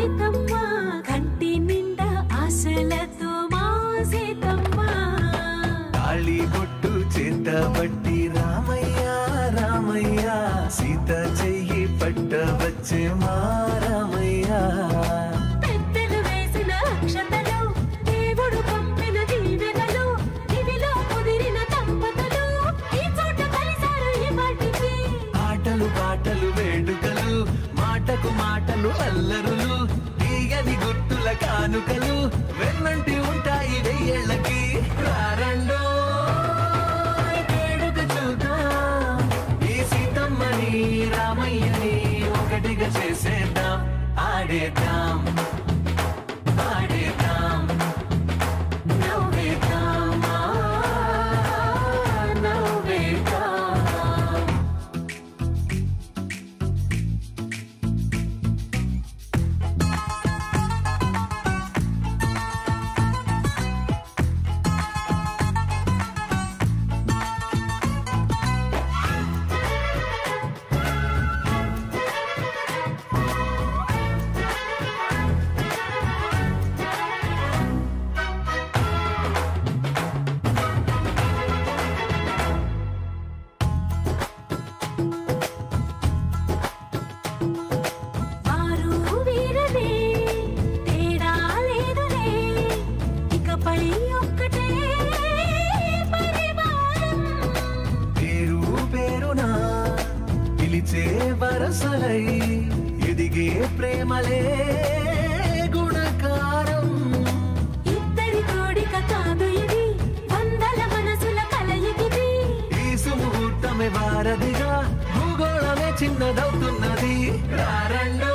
సీతమ్మ సీతమ్మ కంటి నిండా ఆశలతో మా సీతమ్మ తాళి బొట్టు చేత బట్టి రామయ్య రామయ్య. సీత చెయ్యి పట్ట వచ్చే మా రామయ్య. పెద్దలు వేసిన అక్షతలు దేవుడు పంపిన దీవెనలు ఇవిలో కుదిరిన దంపతులు ఈ చోట కలిసారు ఈ వాటికి ఆటలు పాటలు వేడుకలు మాటకు మాటలు అల్లరులు తీయని కానుకలు వెన్నంటి పిలిచే వరసలై ఎదిగే ప్రేమలే గుణకారం. ఇద్దరి కోడిక కాదు ఇది వందల మనసుల కలయికిది. ఈ సుముహూర్తమే వారధిగా భూగోళమే చిన్నదవుతున్నది. రారండి